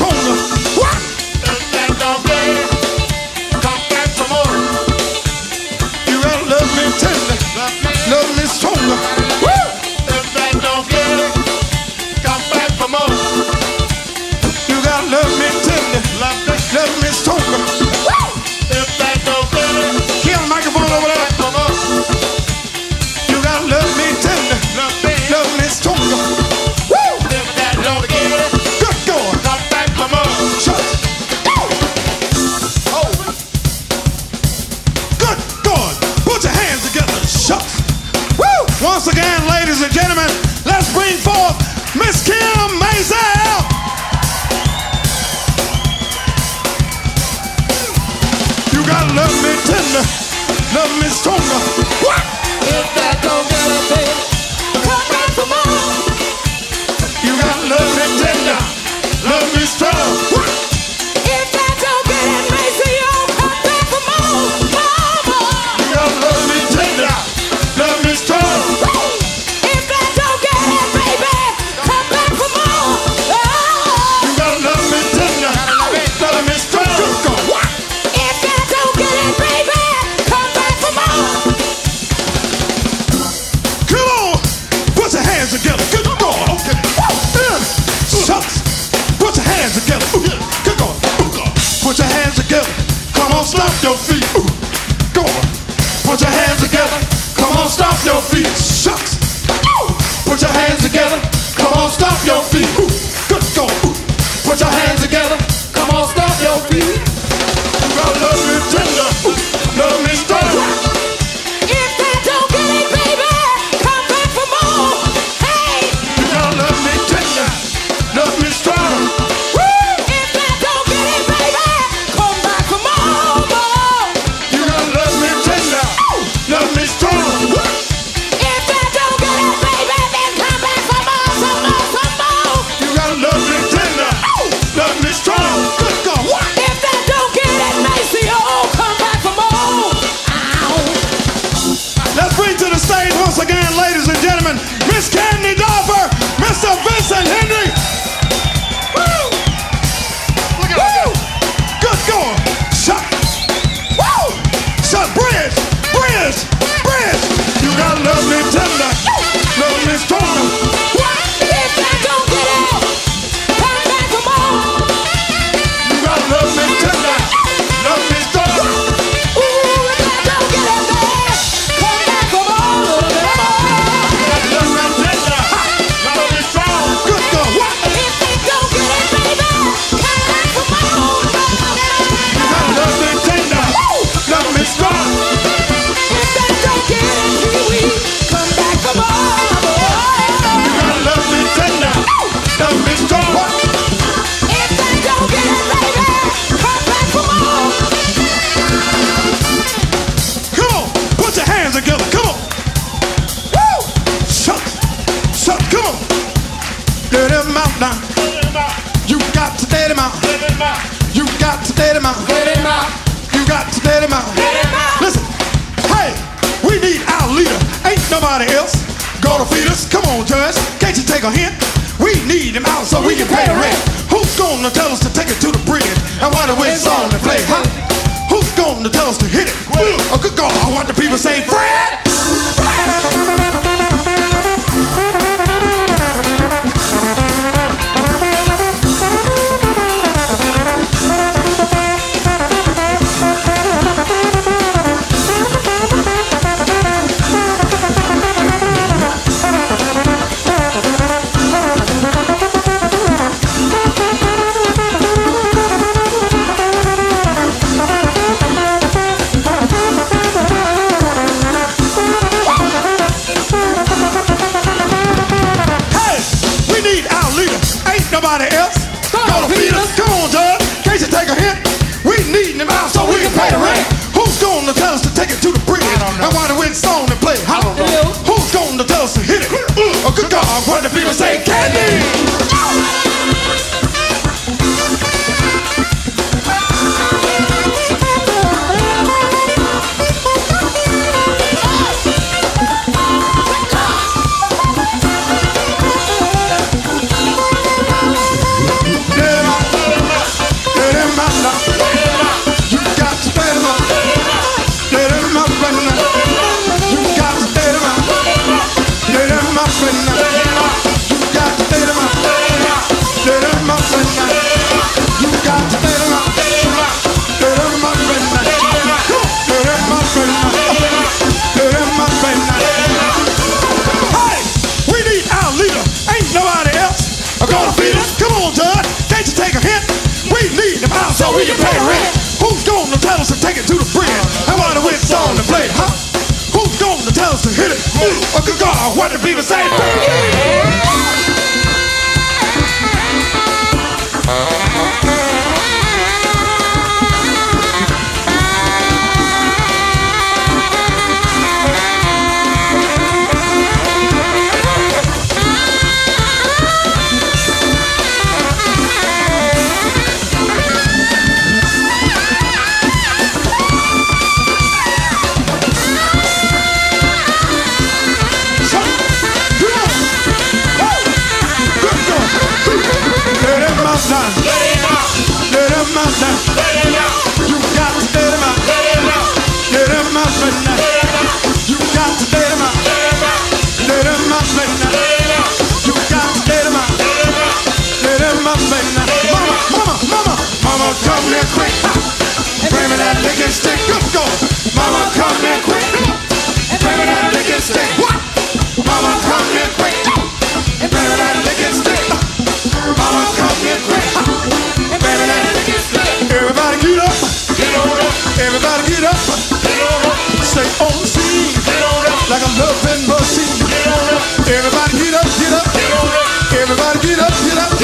love You got to let him out. You got to let him out. Listen, hey, we need our leader. Ain't nobody else gonna feed us. Come on, Judge, can't you take a hint? We need him out so we can pay the rent. Who's gonna tell us to take it to the bridge? And what a win song to play, huh? Who's gonna tell us to hit it? Oh, good God, I want the people say, Fred! Why do we song and play? Huh? Who's gonna tell us to hit it? Oh, good God, what the people say, candy? Come here quick. Bring me that licking stick. Go. Mama, come here quick. Bring me that licking stick. What? Mama, come here quick. Bring me that licking stick. Mama, come here quick. Bring me that licking stick. Everybody get up. Get on up. Everybody get up. Get on up. Stay on oh, the scene Get on up. like a loving machine. Everybody get up, get up. Everybody get up, get up.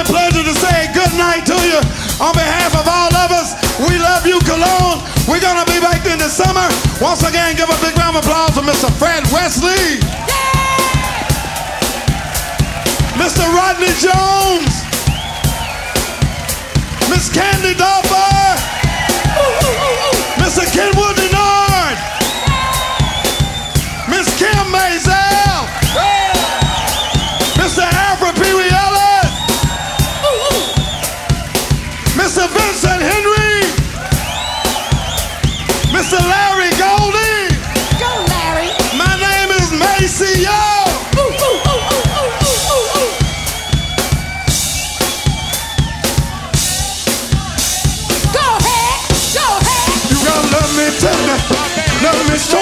My pleasure to say good night to you. On behalf of all of us, we love you, Cologne. We're gonna be back in the summer. Once again, give a big round of applause for Mr. Fred Wesley. Mr. Rodney Jones. Miss Candy Dulfer. Mr. Kenwood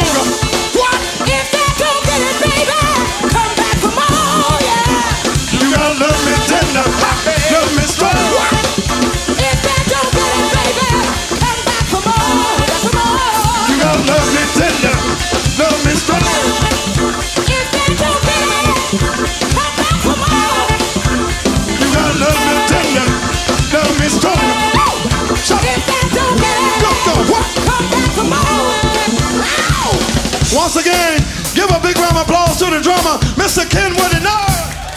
love once again, give a big round of applause to the drummer, Mr. Kenwood Dennard.